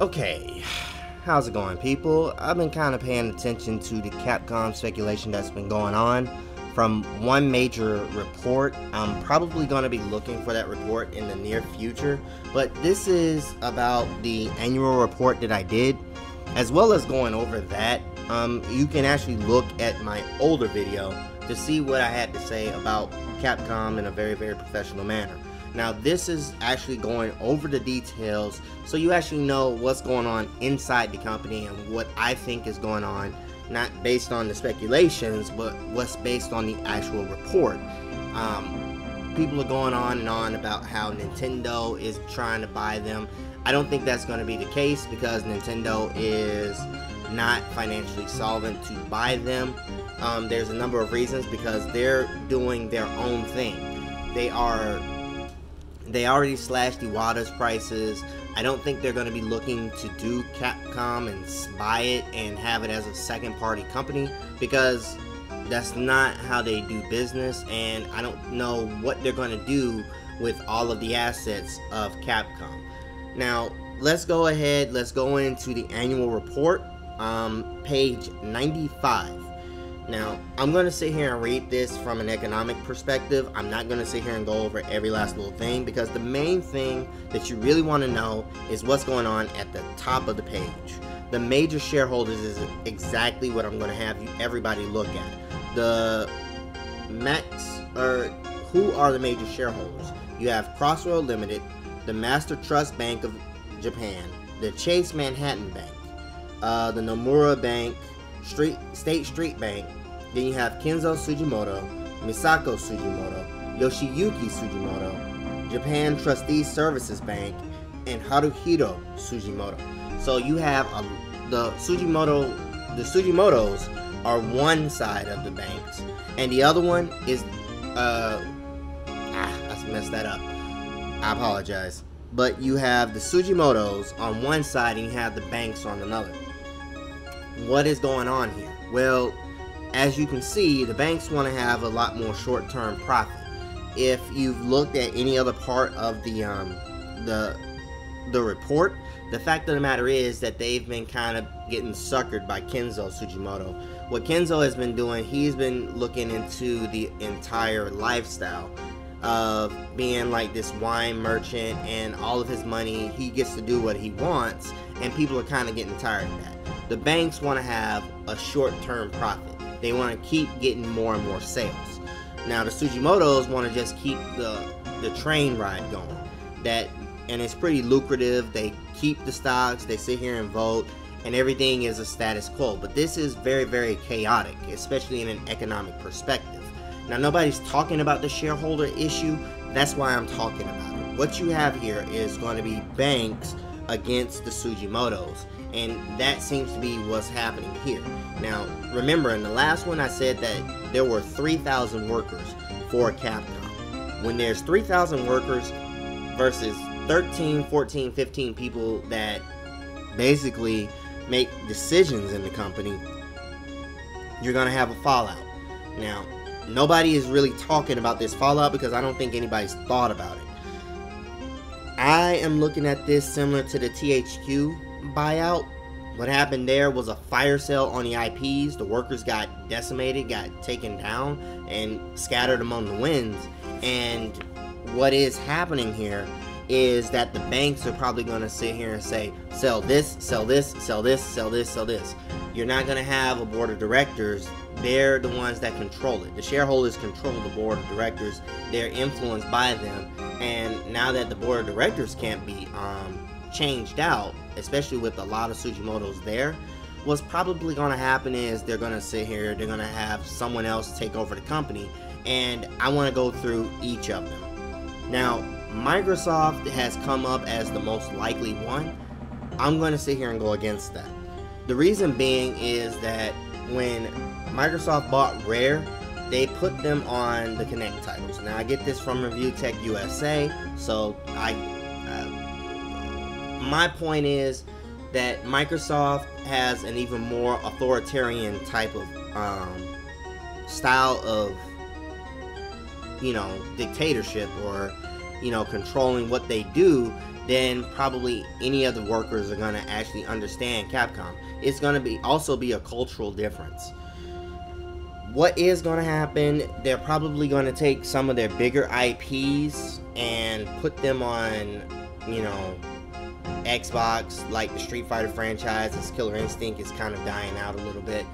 Okay, how's it going, people? I've been kind of paying attention to the Capcom speculation that's been going on from one major report. I'm probably going to be looking for that report in the near future, but this is about the annual report that I did, as well as going over that. Um, you can actually look at my older video to see what I had to say about Capcom in a very, very professional manner. Now this is actually going over the details so you actually know what's going on inside the company and what I think is going on, not based on the speculations, but what's based on the actual report. Um, people are going on and on about how Nintendo is trying to buy them. I don't think that's going to be the case because Nintendo is not financially solvent to buy them. Um, there's a number of reasons because they're doing their own thing. They are they already slashed Iwata's prices. I don't think they're going to be looking to do Capcom and buy it and have it as a second party company because that's not how they do business and I don't know what they're going to do with all of the assets of Capcom. Now, let's go ahead, let's go into the annual report, um, page 95. Now, I'm going to sit here and read this from an economic perspective. I'm not going to sit here and go over every last little thing because the main thing that you really want to know is what's going on at the top of the page. The major shareholders is exactly what I'm going to have you everybody look at. The max or who are the major shareholders? You have Crossroad Limited, the Master Trust Bank of Japan, the Chase Manhattan Bank, uh, the Nomura Bank, Street State Street Bank, then you have Kenzo Sugimoto, Misako Sugimoto, Yoshiyuki Sugimoto, Japan Trustee Services Bank, and Haruhiro Sugimoto. So you have um, the Sugimoto, the Sugimotos are one side of the banks, and the other one is, uh, ah, I messed that up. I apologize. But you have the Sugimotos on one side and you have the banks on another. What is going on here? Well, as you can see, the banks want to have a lot more short-term profit. If you've looked at any other part of the um, the the report, the fact of the matter is that they've been kind of getting suckered by Kenzo Sugimoto. What Kenzo has been doing, he's been looking into the entire lifestyle of being like this wine merchant and all of his money, he gets to do what he wants, and people are kind of getting tired of that. The banks want to have a short-term profit. They want to keep getting more and more sales. Now the Sugimotos want to just keep the the train ride going. That and it's pretty lucrative. They keep the stocks. They sit here and vote, and everything is a status quo. But this is very very chaotic, especially in an economic perspective. Now nobody's talking about the shareholder issue. That's why I'm talking about it. What you have here is going to be banks against the Sugimotos and that seems to be what's happening here. Now, remember, in the last one I said that there were 3,000 workers for Capcom. When there's 3,000 workers versus 13, 14, 15 people that basically make decisions in the company, you're going to have a fallout. Now, nobody is really talking about this fallout because I don't think anybody's thought about it. I am looking at this similar to the THQ buyout, what happened there was a fire sale on the IPs. The workers got decimated, got taken down, and scattered among the winds. And what is happening here is that the banks are probably going to sit here and say, sell this, sell this, sell this, sell this, sell this. You're not going to have a board of directors. They're the ones that control it. The shareholders control the board of directors. They're influenced by them. And now that the board of directors can't be um, changed out, especially with a lot of Sugimotos there, what's probably going to happen is they're going to sit here, they're going to have someone else take over the company, and I want to go through each of them. Now, Microsoft has come up as the most likely one. I'm going to sit here and go against that. The reason being is that when Microsoft bought Rare, they put them on the Kinect titles. Now I get this from Review Tech USA, so I my point is that Microsoft has an even more authoritarian type of um, style of, you know, dictatorship or, you know, controlling what they do then probably any of the workers are going to actually understand Capcom. It's going to be also be a cultural difference. What is going to happen? They're probably going to take some of their bigger IPs and put them on, you know, Xbox, like the Street Fighter franchise. its Killer Instinct is kind of dying out a little bit.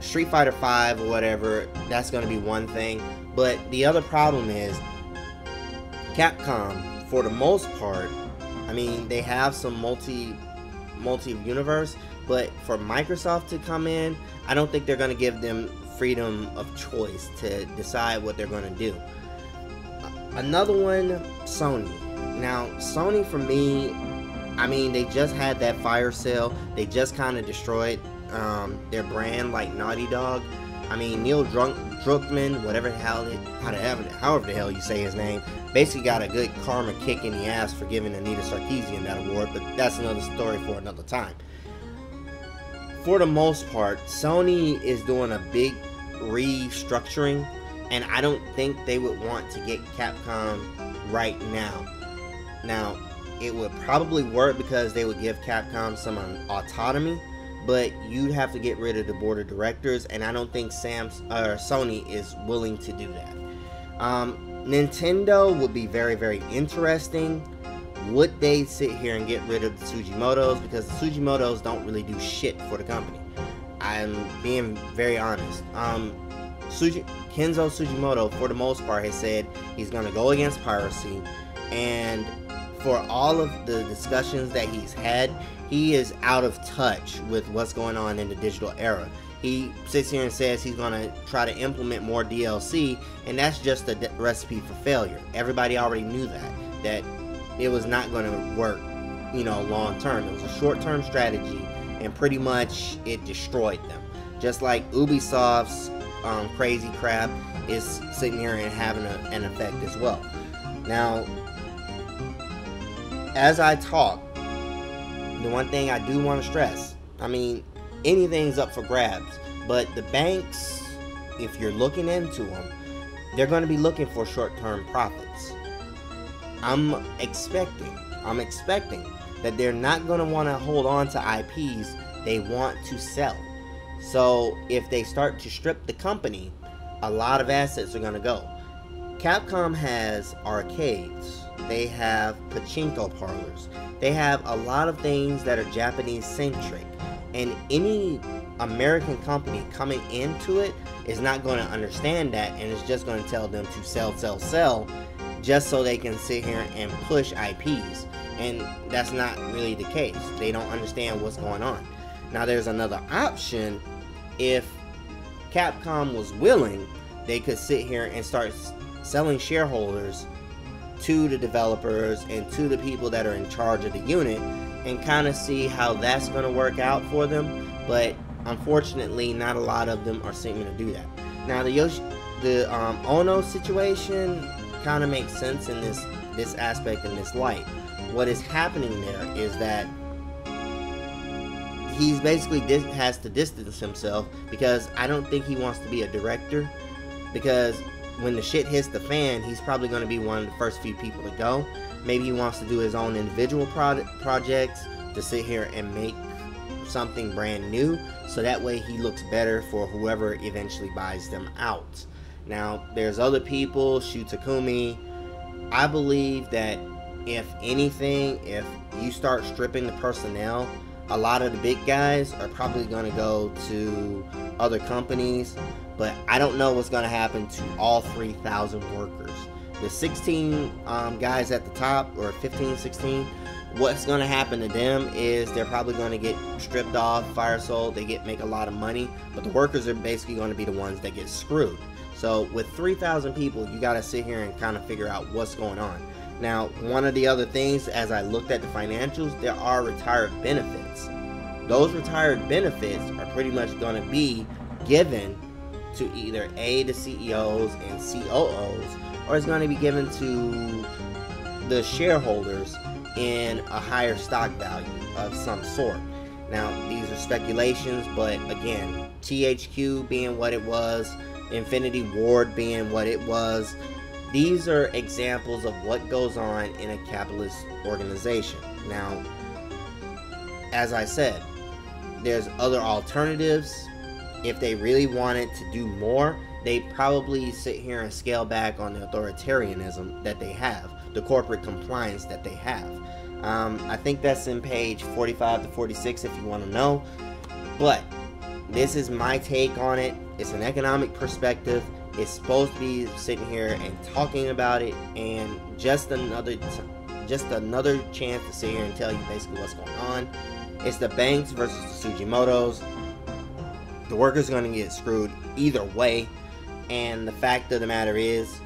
Street Fighter 5 or whatever, that's going to be one thing. But the other problem is Capcom, for the most part, I mean, they have some multi multi universe, but for Microsoft to come in, I don't think they're going to give them freedom of choice to decide what they're going to do. Another one, Sony. Now, Sony for me, I mean, they just had that fire sale. They just kind of destroyed um, their brand like Naughty Dog. I mean, Neil Drunk, Druckmann, whatever the hell, however, however the hell you say his name, basically got a good karma kick in the ass for giving Anita Sarkeesian that award, but that's another story for another time. For the most part, Sony is doing a big restructuring, and I don't think they would want to get Capcom right now. Now, it would probably work because they would give Capcom some autonomy but you'd have to get rid of the board of directors, and I don't think Sam's or Sony is willing to do that. Um, Nintendo would be very, very interesting. Would they sit here and get rid of the Sugimotos because the Sugimotos don't really do shit for the company? I'm being very honest. Um, Suji, Kenzo Sugimoto, for the most part, has said he's going to go against piracy, and for all of the discussions that he's had, he is out of touch with what's going on in the digital era. He sits here and says he's going to try to implement more DLC, and that's just a recipe for failure. Everybody already knew that, that it was not going to work, you know, long term. It was a short term strategy, and pretty much it destroyed them. Just like Ubisoft's um, crazy crap is sitting here and having a, an effect as well. Now, as I talk, the one thing I do want to stress I mean, anything's up for grabs, but the banks, if you're looking into them, they're going to be looking for short term profits. I'm expecting, I'm expecting that they're not going to want to hold on to IPs they want to sell. So if they start to strip the company, a lot of assets are going to go. Capcom has arcades, they have pachinko parlors, they have a lot of things that are Japanese centric. And any American company coming into it is not going to understand that and it's just going to tell them to sell, sell, sell just so they can sit here and push IPs. And that's not really the case. They don't understand what's going on. Now, there's another option. If Capcom was willing, they could sit here and start selling shareholders to the developers and to the people that are in charge of the unit and kind of see how that's going to work out for them. But unfortunately, not a lot of them are seeming to do that. Now, the Yoshi, the um, Ono situation kind of makes sense in this this aspect in this light. What is happening there is that he's basically has to distance himself because I don't think he wants to be a director because when the shit hits the fan, he's probably going to be one of the first few people to go. Maybe he wants to do his own individual product projects to sit here and make something brand new so that way he looks better for whoever eventually buys them out. Now, there's other people, Shu Takumi. I believe that if anything, if you start stripping the personnel, a lot of the big guys are probably going to go to other companies but I don't know what's going to happen to all 3,000 workers. The 16 um, guys at the top, or 15, 16, what's going to happen to them is they're probably going to get stripped off, fire sold, they get make a lot of money, but the workers are basically going to be the ones that get screwed. So with 3,000 people, you got to sit here and kind of figure out what's going on. Now, one of the other things, as I looked at the financials, there are retired benefits. Those retired benefits are pretty much going to be given to either A, the CEOs and COOs, or it's going to be given to the shareholders in a higher stock value of some sort. Now, these are speculations, but again, THQ being what it was, Infinity Ward being what it was, These are examples of what goes on in a capitalist organization. Now, as I said, there's other alternatives. If they really wanted to do more, they probably sit here and scale back on the authoritarianism that they have, the corporate compliance that they have. Um, I think that's in page 45 to 46 if you want to know. But this is my take on it. It's an economic perspective. It's supposed to be sitting here and talking about it, and just another, just another chance to sit here and tell you basically what's going on. It's the banks versus the Sugimotos. The workers are going to get screwed either way. And the fact of the matter is,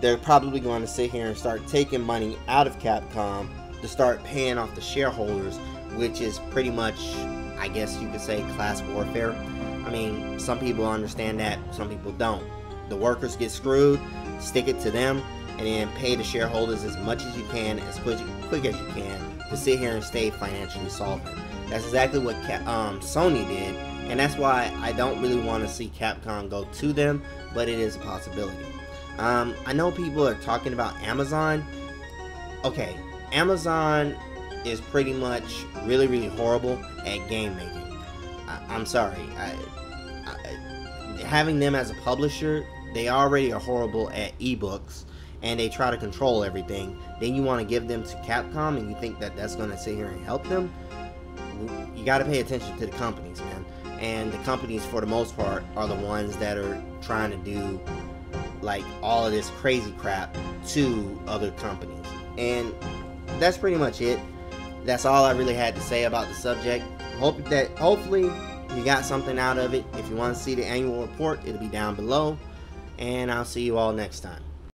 they're probably going to sit here and start taking money out of Capcom to start paying off the shareholders, which is pretty much, I guess you could say, class warfare. I mean, some people understand that, some people don't. The workers get screwed, stick it to them, and then pay the shareholders as much as you can, as quick, quick as you can, to sit here and stay financially solvent. That's exactly what um, Sony did, and that's why I don't really want to see Capcom go to them, but it is a possibility. Um, I know people are talking about Amazon. Okay, Amazon is pretty much really, really horrible at game making. I, am sorry. I, I, having them as a publisher, they already are horrible at ebooks and they try to control everything. Then you want to give them to Capcom and you think that that's going to sit here and help them. You got to pay attention to the companies, man. And the companies, for the most part, are the ones that are trying to do like all of this crazy crap to other companies. And that's pretty much it. That's all I really had to say about the subject. Hope that hopefully you got something out of it. If you want to see the annual report, it'll be down below. And I'll see you all next time.